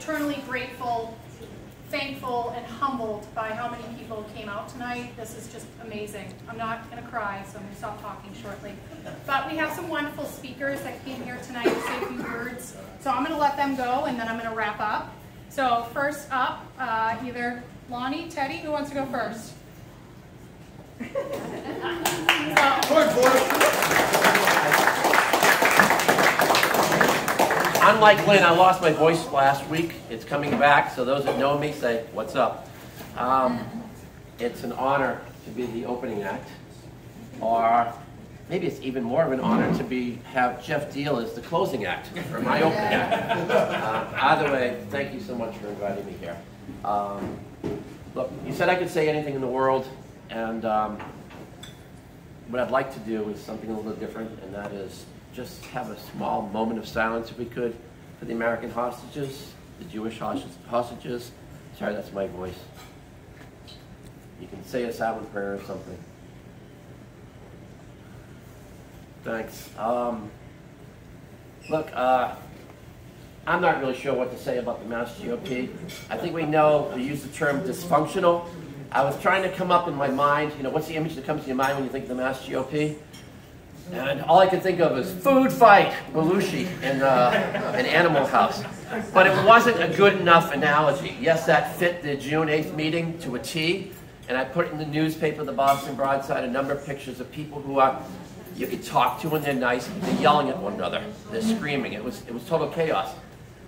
eternally grateful, thankful, and humbled by how many people came out tonight. This is just amazing. I'm not going to cry, so I'm going to stop talking shortly. But we have some wonderful speakers that came here tonight to say a few words. So I'm going to let them go, and then I'm going to wrap up. So first up, uh, either Lonnie, Teddy, who wants to go first? Unlike Lynne, I lost my voice last week. It's coming back, so those that know me say, what's up? Um, it's an honor to be the opening act, or maybe it's even more of an honor to be have Geoff Diehl as the closing act for my opening act. Uh, either way, thank you so much for inviting me here. Um, look, you said I could say anything in the world, and um, what I'd like to do is something a little different, and that is just have a small moment of silence, if we could, for the American hostages, the Jewish hostages. Sorry, that's my voice. You can say a silent prayer or something. Thanks. Um, look, uh, I'm not really sure what to say about the Mass GOP. I think we know we use the term dysfunctional. I was trying to come up in my mind, you know, what's the image that comes to your mind when you think of the Mass GOP? And all I could think of is food fight, Belushi in uh, an Animal House. But it wasn't a good enough analogy. Yes, that fit the June 8th meeting to a T. And I put in the newspaper, the Boston Broadside, a number of pictures of people who are, you can talk to and they're nice, they're yelling at one another, they're screaming. It was, it was total chaos.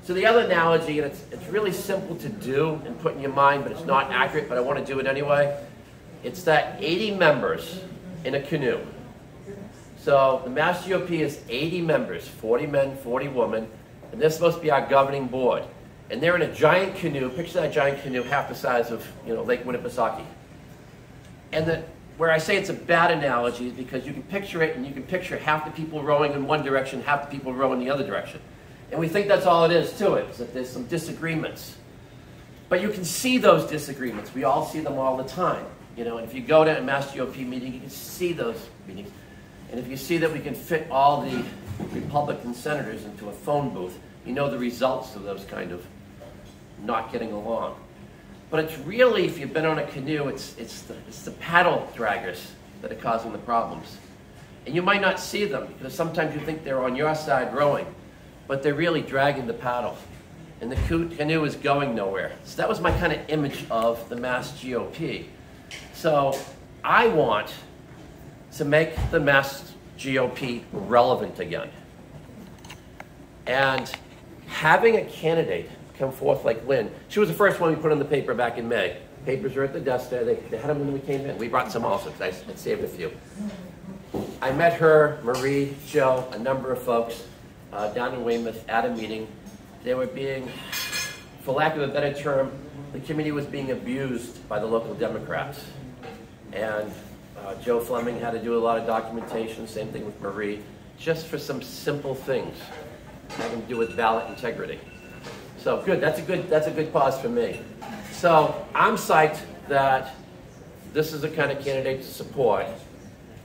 So the other analogy, and it's, it's really simple to do and put in your mind, but it's not accurate, but I want to do it anyway. It's that 80 members in a canoe so the Mass GOP is 80 members, 40 men, 40 women, and they're supposed to be our governing board. And they're in a giant canoe, picture that giant canoe half the size of you know, Lake Winnipesaukee. And the, where I say it's a bad analogy is because you can picture it and you can picture half the people rowing in one direction, half the people rowing the other direction. And we think that's all it is to it, is that there's some disagreements. But you can see those disagreements. We all see them all the time. You know, and if you go to a Mass GOP meeting, you can see those meetings. And if you see that we can fit all the Republican senators into a phone booth, you know the results of those kind of not getting along. But it's really, if you've been on a canoe, it's, it's, the, it's the paddle draggers that are causing the problems. And you might not see them because sometimes you think they're on your side rowing, but they're really dragging the paddle. And the canoe is going nowhere. So that was my kind of image of the Mass GOP. So I want to make the Mass GOP relevant again. And having a candidate come forth like Lynne, she was the first one we put on the paper back in May. Papers are at the desk there. They, they had them when we came in. We brought some also because I, I saved a few. I met her, Marie, Joe, a number of folks uh, down in Weymouth at a meeting. They were being, for lack of a better term, the committee was being abused by the local Democrats. And uh, Joe Fleming had to do a lot of documentation, same thing with Marie, just for some simple things having to do with ballot integrity. So good, that's a good, that's a good pause for me. So I'm psyched that this is the kind of candidate to support.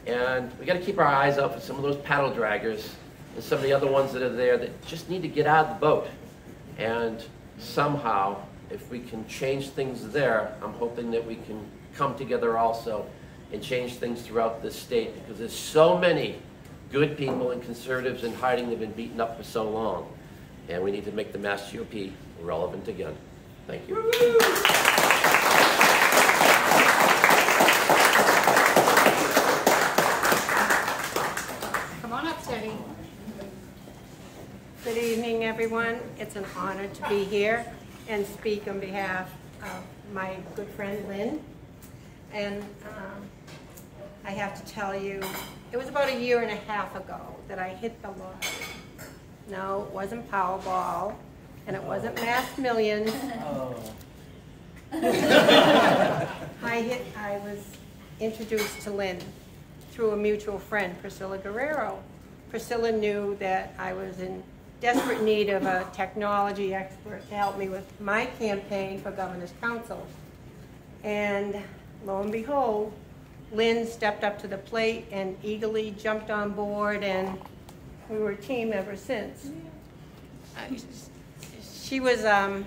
And we got to keep our eyes out for some of those paddle draggers and some of the other ones that are there that just need to get out of the boat. And somehow, if we can change things there, I'm hoping that we can come together also and change things throughout this state because there's so many good people and conservatives in hiding have been beaten up for so long. And we need to make the Mass GOP relevant again. Thank you. Come on up, Teddy. Good evening, everyone. It's an honor to be here and speak on behalf of my good friend Lynne. And um, I have to tell you, it was about a year and a half ago that I hit the lottery. No, it wasn't Powerball, and it wasn't Mass Millions. Oh. oh. I hit. I was introduced to Lynne through a mutual friend, Priscilla Guerrero. Priscilla knew that I was in desperate need of a technology expert to help me with my campaign for governor's council. And lo and behold, Lynne stepped up to the plate and eagerly jumped on board, and we were a team ever since. she was um,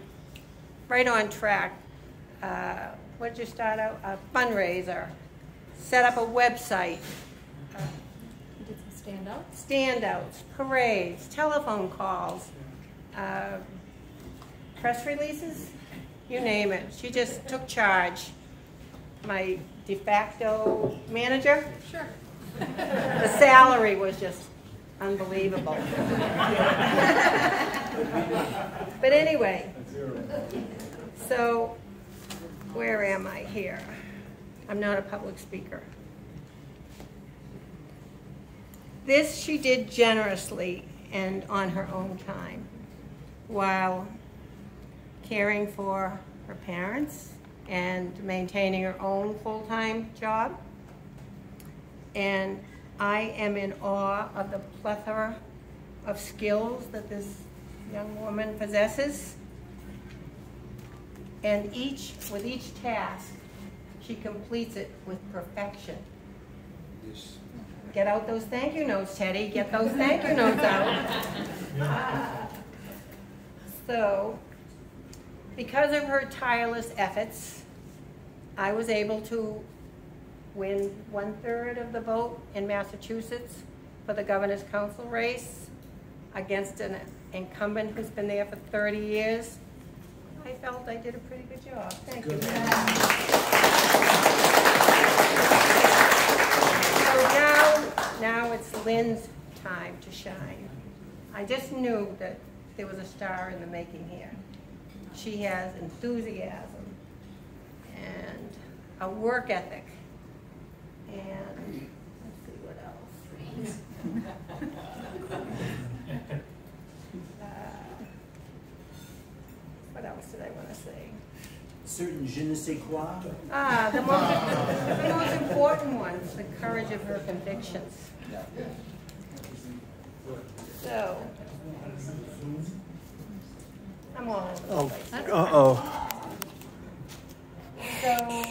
right on track. Uh, What did you start out? A fundraiser, set up a website, uh, Did some stand up? standouts, parades, telephone calls, uh, press releases, you name it. She just took charge. My de facto manager, Sure. the salary was just unbelievable. But anyway, so where am I here? I'm not a public speaker. This she did generously and on her own time while caring for her parents and maintaining her own full-time job. And I am in awe of the plethora of skills that this young woman possesses. And each, with each task, she completes it with perfection. Yes. Get out those thank you notes, Teddy. Get those thank you notes out. So, because of her tireless efforts, I was able to win one-third of the vote in Massachusetts for the governor's council race against an incumbent who's been there for 30 years. I felt I did a pretty good job. Thank you. So now, now it's Lynne's time to shine. I just knew that there was a star in the making here. She has enthusiasm and a work ethic and let's see what else. Uh, What else did I want to say? certain je ne sais quoi. Ah, the most, the most important ones, the courage of her convictions. So, I'm all Oh. Uh-oh. So...